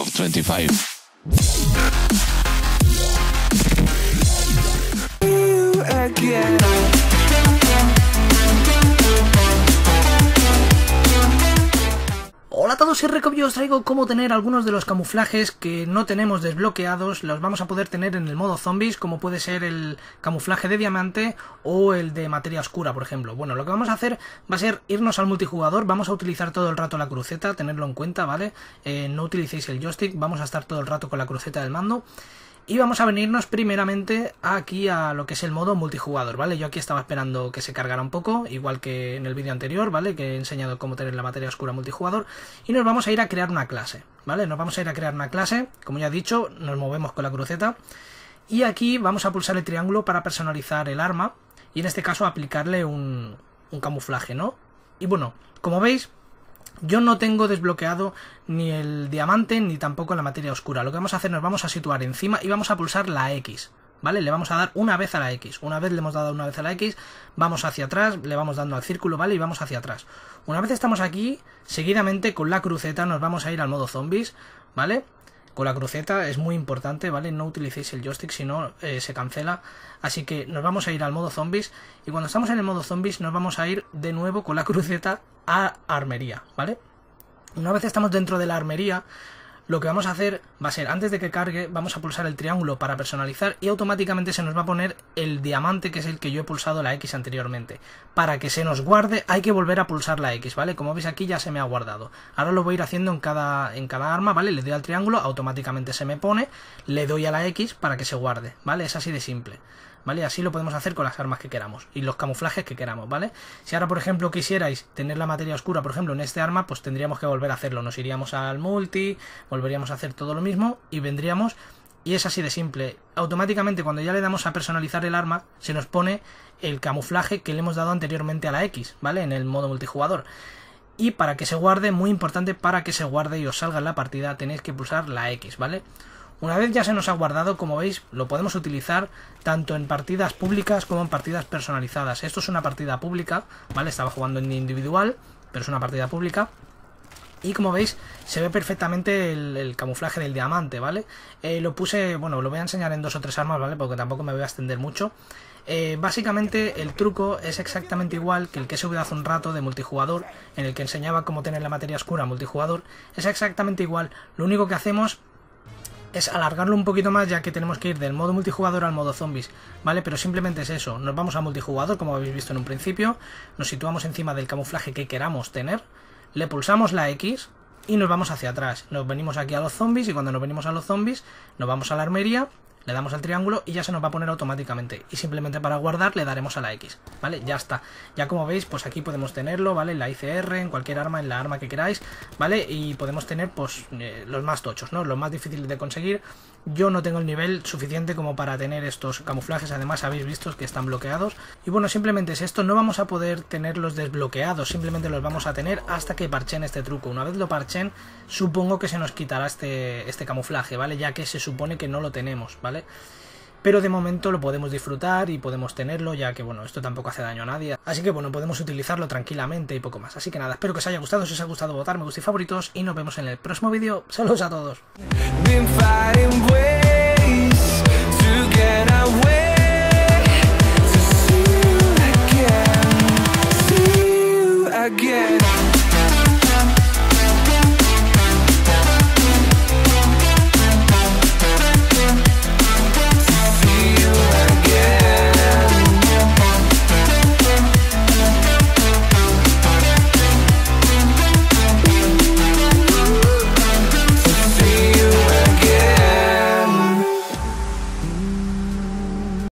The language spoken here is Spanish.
of 25. You again. Todos, soy Recob y os traigo cómo tener algunos de los camuflajes que no tenemos desbloqueados, los vamos a poder tener en el modo zombies, como puede ser el camuflaje de diamante o el de materia oscura, por ejemplo. Bueno, lo que vamos a hacer va a ser irnos al multijugador, vamos a utilizar todo el rato la cruceta, tenerlo en cuenta, ¿vale? Eh, no utilicéis el joystick, vamos a estar todo el rato con la cruceta del mando. Y vamos a venirnos primeramente aquí a lo que es el modo multijugador, ¿vale? Yo aquí estaba esperando que se cargara un poco, igual que en el vídeo anterior, ¿vale? Que he enseñado cómo tener la materia oscura multijugador. Y nos vamos a ir a crear una clase, ¿vale? Nos vamos a ir a crear una clase, como ya he dicho, nos movemos con la cruceta. Y aquí vamos a pulsar el triángulo para personalizar el arma y en este caso aplicarle un, un camuflaje, ¿no? Y bueno, como veis, yo no tengo desbloqueado ni el diamante ni tampoco la materia oscura. Lo que vamos a hacer nos vamos a situar encima y vamos a pulsar la X. ¿Vale? Le vamos a dar una vez a la X. Una vez le hemos dado una vez a la X, vamos hacia atrás, le vamos dando al círculo, ¿vale? Y vamos hacia atrás. Una vez estamos aquí, seguidamente con la cruceta nos vamos a ir al modo zombies, ¿vale? Con la cruceta es muy importante, ¿vale? No utilicéis el joystick, si no eh, se cancela. Así que nos vamos a ir al modo zombies. Y cuando estamos en el modo zombies nos vamos a ir de nuevo con la cruceta a armería, ¿vale? Una vez estamos dentro de la armería, lo que vamos a hacer va a ser, antes de que cargue, vamos a pulsar el triángulo para personalizar y automáticamente se nos va a poner el diamante que es el que yo he pulsado la X anteriormente. Para que se nos guarde hay que volver a pulsar la X, ¿vale? Como veis aquí ya se me ha guardado. Ahora lo voy a ir haciendo en cada, en cada arma, ¿vale? Le doy al triángulo, automáticamente se me pone, le doy a la X para que se guarde, ¿vale? Es así de simple. ¿Vale? Así lo podemos hacer con las armas que queramos y los camuflajes que queramos, ¿vale? Si ahora, por ejemplo, quisierais tener la materia oscura, por ejemplo, en este arma, pues tendríamos que volver a hacerlo. Nos iríamos al multi, volveríamos a hacer todo lo mismo y vendríamos... Y es así de simple. Automáticamente cuando ya le damos a personalizar el arma, se nos pone el camuflaje que le hemos dado anteriormente a la X, ¿vale? En el modo multijugador. Y para que se guarde, muy importante, para que se guarde y os salga en la partida, tenéis que pulsar la X, ¿vale? Una vez ya se nos ha guardado, como veis, lo podemos utilizar tanto en partidas públicas como en partidas personalizadas. Esto es una partida pública, ¿vale? Estaba jugando en individual, pero es una partida pública. Y como veis, se ve perfectamente el, camuflaje del diamante, ¿vale? Eh, lo puse, bueno, lo voy a enseñar en dos o tres armas, ¿vale? Porque tampoco me voy a extender mucho. Eh, básicamente el truco es exactamente igual que el que he subido hace un rato de multijugador, en el que enseñaba cómo tener la materia oscura multijugador. Es exactamente igual. Lo único que hacemos es alargarlo un poquito más ya que tenemos que ir del modo multijugador al modo zombies, ¿vale? Pero simplemente es eso, nos vamos a multijugador como habéis visto en un principio, nos situamos encima del camuflaje que queramos tener, le pulsamos la X y nos vamos hacia atrás, nos venimos aquí a los zombies y cuando nos venimos a los zombies nos vamos a la armería le damos al triángulo y ya se nos va a poner automáticamente. Y simplemente para guardar le daremos a la X, ¿vale? Ya está. Ya como veis, pues aquí podemos tenerlo, ¿vale? La ICR, en cualquier arma, en la arma que queráis, ¿vale? Y podemos tener, pues, eh, los más tochos, ¿no? Los más difíciles de conseguir. Yo no tengo el nivel suficiente como para tener estos camuflajes, además habéis visto que están bloqueados. Y bueno, simplemente es esto, no vamos a poder tenerlos desbloqueados, simplemente los vamos a tener hasta que parchen este truco. Una vez lo parchen, supongo que se nos quitará este, este camuflaje, ¿vale? Ya que se supone que no lo tenemos, Pero de momento lo podemos disfrutar y podemos tenerlo, ya que bueno, esto tampoco hace daño a nadie. Así que bueno, podemos utilizarlo tranquilamente y poco más. Así que nada, espero que os haya gustado, si os ha gustado votar me gusta y favoritos y nos vemos en el próximo vídeo. Saludos a todos.